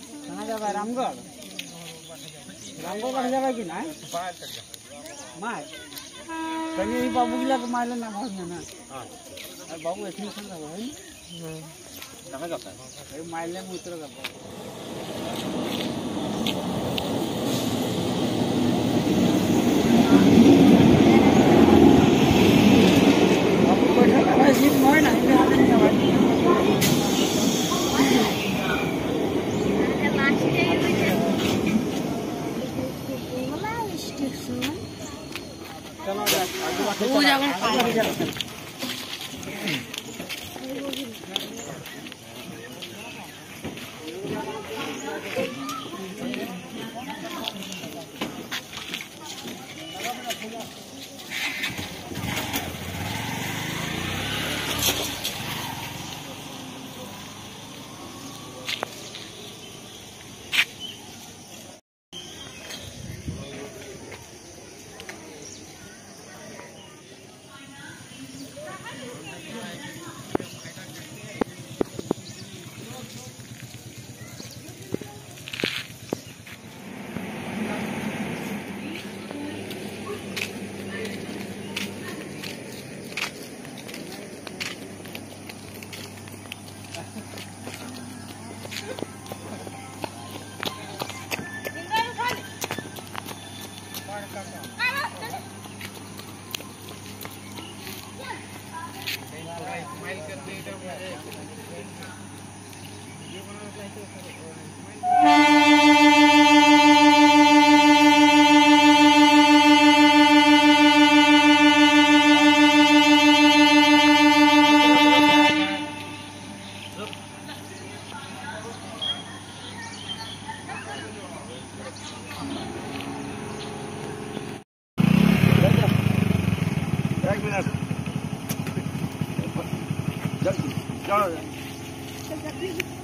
कहाँ जाबा रामगढ़ रामगढ़ जाबा कि ना मार कहीं ई बाबू गिला के मारले ना भाग ना अरे बाबू एथनी सन रहो है कहाँ जाता है मारले में उतर चलो जा आगे बाकी वो जाओ ना, Ya, ya.